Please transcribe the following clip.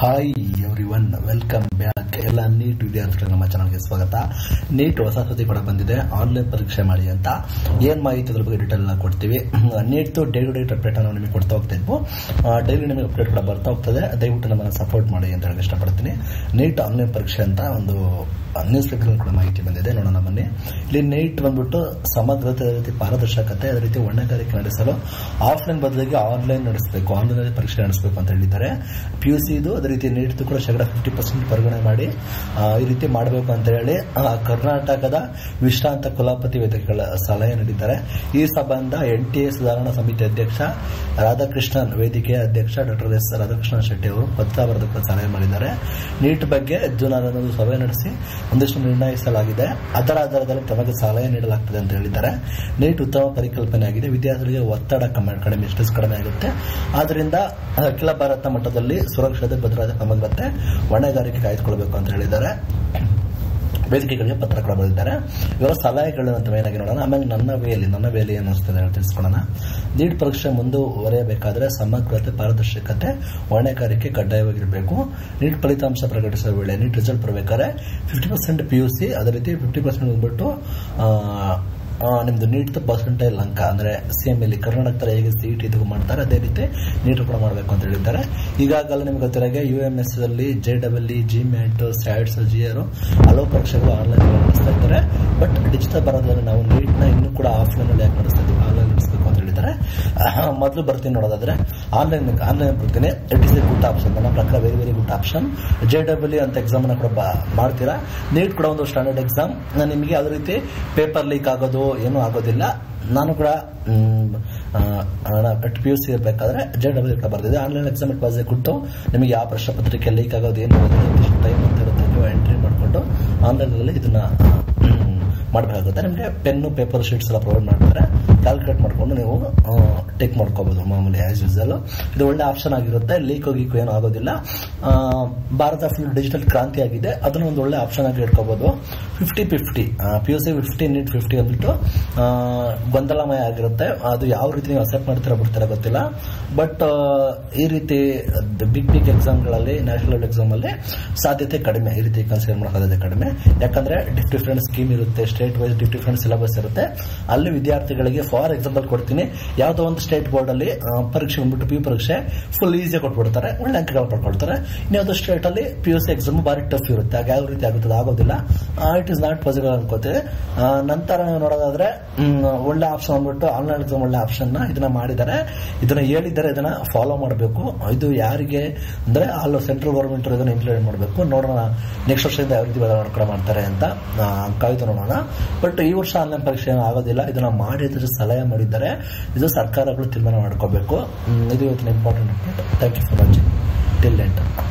Hi everyone welcome back ಎಲ್ಲ NEET ವಿದ್ಯಾರ್ಥಿಗಳು ನಮ್ಮ ಚಾನಲ್ಗೆ ಸ್ವಾಗತ. ನೀಟ್ ಹೊಸ ಸುದ್ದಿ ಕೂಡ ಬಂದಿದೆ. ಆನ್ಲೈನ್ ಪರೀಕ್ಷೆ ಮಾಡಿ ಅಂತ. ಏನ್ ಮಾಹಿತಿ ಅದ್ರ ಬಗ್ಗೆ ಡೀಟೇಲ್ ಕೊಡ್ತೀವಿ. ನೀಟ್ ಟು ಡೇ ಅಪ್ಡೇಟ್ ಅನ್ನು ನಿಮಗೆ ಕೊಡ್ತಾ ಹೋಗ್ತಾ ಡೈಲಿ ನಿಮಗೆ ಅಪ್ಡೇಟ್ ಕೂಡ ಬರ್ತಾ ಹೋಗ್ತದೆ. ದಯವಿಟ್ಟು ನಮ್ಮನ್ನು ಸಪೋರ್ಟ್ ಮಾಡಿ ಅಂತ ಹೇಳಿ ಇಷ್ಟಪಡ್ತೀನಿ. ನೀಟ್ ಆನ್ಲೈನ್ ಪರೀಕ್ಷೆ ಅಂತ ಒಂದು ನ್ಯೂಸ್ ಪೇಪರ್ ಕೂಡ ಮಾಹಿತಿ ಬಂದಿದೆ. ನೋಡೋಣ ಬನ್ನಿ. ಇಲ್ಲಿ ನೀಟ್ ಬಂದ್ಬಿಟ್ಟು ಸಮಗ್ರತೆ ರೀತಿ ಪಾರದರ್ಶಕತೆ, ಅದೇ ರೀತಿ ಹೊಣೆಗಾರಿಕೆ ನಡೆಸಲು ಆಫ್ಲೈನ್ ಬದಲಿಗೆ ಆನ್ಲೈನ್ ನಡೆಸಬೇಕು ಆನ್ಲೈನ್ ಪರೀಕ್ಷೆ ನಡೆಸಬೇಕು ಅಂತ ಹೇಳಿದ್ದಾರೆ. ಪಿ ಯು ಅದೇ ರೀತಿ ನೀಡಿದ್ದು ಕೂಡ ಶೇಕಡ ಫಿಫ್ಟಿ ಪರ್ಸೆಂಟ್ ಪರಿಗಣನೆ ಮಾಡಿ ಈ ರೀತಿ ಮಾಡಬೇಕು ಅಂತ ಹೇಳಿ ಕರ್ನಾಟಕದ ವಿಶ್ರಾಂತ ಕುಲಪತಿ ವೇದಿಕೆಗಳ ಸಲಹೆ ನೀಡಿದ್ದಾರೆ. ಈ ಸಂಬಂಧ ಎನ್ ಟಿ ಎ ಸುಧಾರಣಾ ಸಮಿತಿ ಅಧ್ಯಕ್ಷ, ರಾಧಾಕೃಷ್ಣನ್ ವೇದಿಕೆಯ ಅಧ್ಯಕ್ಷ ಡಾಕ್ಟರ್ ಎಸ್ ರಾಧಾಕೃಷ್ಣನ್ ಶೆಟ್ಟಿ ಅವರು ಪತ್ರ ಬರೆದಕ್ಕೆ ಸಲಹೆ ಮಾಡಿದ್ದಾರೆ. ನೀಟ್ ಬಗ್ಗೆ ಜೂನ್ ಸಭೆ ನಡೆಸಿ ಒಂದಿಷ್ಟು ನಿರ್ಣಯಿಸಲಾಗಿದೆ. ಅದರ ಆಧಾರದಲ್ಲಿ ತಮಗೆ ಸಲಹೆ ನೀಡಲಾಗ್ತದೆ ಅಂತ ಹೇಳಿದ್ದಾರೆ. ನೀಟ್ ಉತ್ತಮ ಪರಿಕಲ್ಪನೆ ಆಗಿದೆ. ವಿದ್ಯಾರ್ಥಿಗಳಿಗೆ ಒತ್ತಡ ಕಡಿಮೆ ಸ್ಟ್ರೆಸ್ ಕಡಿಮೆ ಆಗುತ್ತೆ. ಆದ್ದರಿಂದ, ಅಖಿಲ ಭಾರತ ಮಟ್ಟದಲ್ಲಿ ಸುರಕ್ಷತೆ ಭದ್ರತೆ ಸಮಗ್ರತೆ ಹೊಣೆಗಾರಿಕೆ ಕಾಯ್ದುಕೊಳ್ಬೇಕು ಅಂತ ಹೇಳಿದ್ದಾರೆ. ವೇದಿಕೆಗಳಿಗೆ ಪತ್ರ ಕೂಡ ಬರೆದಿದ್ದಾರೆ. ಇವರ ಸಲಹೆಗಳು ಅಂತ ಏನಾಗಿ ನೋಡೋಣ. ಆಮೇಲೆ ನನ್ನ ವೇಲಿ ನನ್ನ ವೇಲಿ ಅಂತ ತಿಳಿಸ್ಕೊಡೋಣ ನೀಟ್ ಪರೀಕ್ಷೆ ಮುಂದುವರೆಯಬೇಕಾದ್ರೆ ಸಮಗ್ರತೆ, ಪಾರದರ್ಶಕತೆ, ಹೊಣೆಗಾರಿಕೆ ಕಡ್ಡಾಯವಾಗಿರಬೇಕು. ನೀಟ್ ಫಲಿತಾಂಶ ಪ್ರಕಟಿಸುವ ವೇಳೆ ನೀಟ್ ರಿಸಲ್ಟ್ ಬರಬೇಕಾದ್ರೆ ಫಿಫ್ಟಿ ಪರ್ಸೆಂಟ್ ಪಿ ಯು ಅದೇ ರೀತಿ ಫಿಫ್ಟಿ ಪರ್ಸೆಂಟ್ ಬಂದ್ಬಿಟ್ಟು ನಿಮ್ದು ನೀಟ್ ಪರ್ಸೆಂಟೇಜ್ ಅಂಕ ಅಂದ್ರೆ ಸೇಮ್ ಇಲ್ಲಿ ಕರ್ನಾಟಕದಲ್ಲಿ ಹೇಗೆ ಸಿ ಟಿ ಇದು ಮಾಡ್ತಾರೆ, ಅದೇ ರೀತಿ ನೀಟ್ ಕೂಡ ಮಾಡಬೇಕು ಅಂತ ಹೇಳಿದ್ದಾರೆ. ಈಗಾಗಲೇ ನಿಮ್ಗೆ ಗೊತ್ತಿರಾಗೆ ಯು ಎಂ ಎಸ್ ಅಲ್ಲಿ J double E GMAT SATs G R ಹಲವು ಪರೀಕ್ಷೆಗಳು ಆನ್ಲೈನ್ ನಡೆಸ್ತಾ ಇದ್ದಾರೆ. ಬಟ್ ಡಿಜಿಟಲ್ ಬರೋದ್ರಲ್ಲಿ ನಾವು ನೀಟ್ನ ಇನ್ನೂ ಕೂಡ ಆಫ್ಲೈನ್ ಅಲ್ಲಿ ಯಾಕೆ ನಡೆಸ್ತಾ ಇದ್ದೀವಿ ಆನ್ಲೈನ್ ನಡೆಸಬೇಕು ಅಂತ ಹೇಳಿದ್ದಾರೆ. ಮೊದಲು ಬರ್ತೀನಿ ನೋಡೋದಾದ್ರೆ ಆನ್ಲೈನ್ ಆನ್ಲೈನ್ ಬರ್ತೀನಿ. It is a good option ನನ್ನ ಪ್ರಕಾರ very very good option J double E ಅಂತ ಎಕ್ಸಾಮ್ ಕೂಡ ಮಾಡ್ತೀರಾ? ನೀಟ್ ಕೂಡ ಒಂದು ಸ್ಟ್ಯಾಂಡರ್ಡ್ ಎಕ್ಸಾಮ್ ನಿಮಗೆ ಯಾವುದೇ ರೀತಿ ಪೇಪರ್ ಲೀಕ್ ಆಗೋದು ಏನೂ ಆಗೋದಿಲ್ಲ. ನಾನು ಕೂಡ ಪಿ ಯು ಸಿ ಇರಬೇಕಾದ್ರೆ ಜೆ ಡಬ್ಲ್ಯೂ ಕೂಡ ಬರ್ತಿದೆ online exam it was good ನಿಮಗೆ ಯಾವ ಪ್ರಶ್ನೆ ಪತ್ರಿಕೆ ಲೀಕ್ ಆಗೋದು ಏನು ಟೈಮ್ ಅಂತ ಇರುತ್ತೆ, ನೀವು ಎಂಟ್ರಿ ಮಾಡಿಕೊಂಡು ಆನ್ಲೈನಲ್ಲಿ ಇದನ್ನ ಮಾಡಬೇಕಾಗುತ್ತೆ. ನಿಮಗೆ ಪೆನ್ನು, ಪೇಪರ್, ಶೀಟ್ಸ್ ಎಲ್ಲ ಪ್ರೊವೈಡ್ ಮಾಡ್ತಾರೆ. ಕ್ಯಾಲ್ಕುಲೇಟ್ ಮಾಡಿಕೊಂಡು ನೀವು ಟೇಕ್ ಮಾಡ್ಕೋಬಹುದು ಮಾಮೂಲಿ ಆಸ್ ಯೂಸಲ್ ಇದು ಒಳ್ಳೆ ಆಪ್ಷನ್ ಆಗಿರುತ್ತೆ. ಲೀಕ್ ಹೋಗಿ ಏನೂ ಆಗೋದಿಲ್ಲ. ಭಾರತ ಫುಲ್ ಡಿಜಿಟಲ್ ಕ್ರಾಂತಿ ಆಗಿದೆ. ಅದನ್ನು ಒಂದು ಒಳ್ಳೆ ಆಪ್ಷನ್ ಆಗಿ ಇಟ್ಕೋಬಹುದು fifty fifty P U C fifty NEET fifty ಅಂದ್ಬಿಟ್ಟು ಗೊಂದಲಮಯ ಆಗಿರುತ್ತೆ. ಅದು ಯಾವ ರೀತಿ ನೀವು ಅಕ್ಸೆಪ್ಟ್ ಮಾಡ್ತೀರಾ ಬಿಡ್ತೀರಾ ಗೊತ್ತಿಲ್ಲ. ಬಟ್ ಈ ರೀತಿ ಬಿಗ್ ಬಿಗ್ ಎಕ್ಸಾಮ್ಗಳಲ್ಲಿ ನ್ಯಾಷನಲ್ ಎಕ್ಸಾಮ್ ಅಲ್ಲಿ ಸಾಧ್ಯತೆ ಕಡಿಮೆ. ಈ ರೀತಿ ಕನ್ಸಿಡರ್ ಮಾಡೋ ಸಾಧ್ಯತೆ ಕಡಿಮೆ. ಯಾಕಂದ್ರೆ ಡಿಫ್ ಡಿಫ್ರೆಂಟ್ ಸ್ಕೀಮ್ ಇರುತ್ತೆ state wise diff different syllabus ಇರುತ್ತೆ. ಅಲ್ಲಿ ವಿದ್ಯಾರ್ಥಿಗಳಿಗೆ ಫಾರ್ ಎಕ್ಸಾಂಪಲ್ ಕೊಡ್ತೀನಿ ಯಾವುದೋ ಒಂದು ಸ್ಟೇಟ್ ಬೋರ್ಡ್ ಅಲ್ಲಿ ಪರೀಕ್ಷೆ ಬಂದ್ಬಿಟ್ಟು ಪಿ ಯು ಪರೀಕ್ಷೆ ಫುಲ್ ಈಸಿಯಾಗಿ ಕೊಟ್ಬಿಡ್ತಾರೆ ಒಳ್ಳೆ ಅಂಕಗಳು ಪಡ್ಕೊಳ್ತಾರೆ. ಇನ್ಯಾವುದೋ ಸ್ಟೇಟ್ ಅಲ್ಲಿ ಪಿ ಸಿ ಎಕ್ಸಾಮ್ ಬಾರಿ ಟಫ್ ಇರುತ್ತೆ ಹಾಗೆ ಯಾವ ರೀತಿ ಆಗುತ್ತದೆ ಆಗೋದಿಲ್ಲ. ಇಟ್ ಇಸ್ ನಾಟ್ ಪಾಸಿಬಲ್ ಅನ್ಕೋತೀವಿ. ನಂತರ ನೋಡೋದಾದ್ರೆ ಮ್, ಒಳ್ಳೆ ಆಪ್ಷನ್ ಅಂದ್ಬಿಟ್ಟು ಆನ್ಲೈನ್ ಎಕ್ಸಾಮ್ ಒಳ್ಳೆ ಆಪ್ಷನ್ ಇದನ್ನ ಮಾಡಿದ್ದಾರೆ. ಇದನ್ನ ಹೇಳಿದ್ದಾರೆ ಇದನ್ನ ಫಾಲೋ ಮಾಡಬೇಕು. ಇದು ಯಾರಿಗೆ ಅಂದ್ರೆ ಅಲ್ಲಿ ಸೆಂಟ್ರಲ್ ಗೌರ್ಮೆಂಟ್ ಇದನ್ನ ಇಂಪ್ಲಿಮೆಂಟ್ ಮಾಡಬೇಕು. ನೋಡೋಣ ನೆಕ್ಸ್ಟ್ ವರ್ಷದಿಂದ ಯಾವ ರೀತಿ ಬದಲಾವಣೆ ಮಾಡ್ತಾರೆ ಅಂತ ಕಾಯ್ತು ನೋಡೋಣ. ಬಟ್ ಈ ವರ್ಷ ಆನ್ಲೈನ್ ಪರೀಕ್ಷೆ ಆಗೋದಿಲ್ಲ. ಇದನ್ನ ಮಾಡಿದ್ರೆ ಸಲಹೆ ಮಾಡಿದ್ದಾರೆ. ಇದು ಸರ್ಕಾರಗಳು ತೀರ್ಮಾನ ಮಾಡ್ಕೋಬೇಕು. ಇದು ಇವತ್ತಿನ important thank you for watching till enter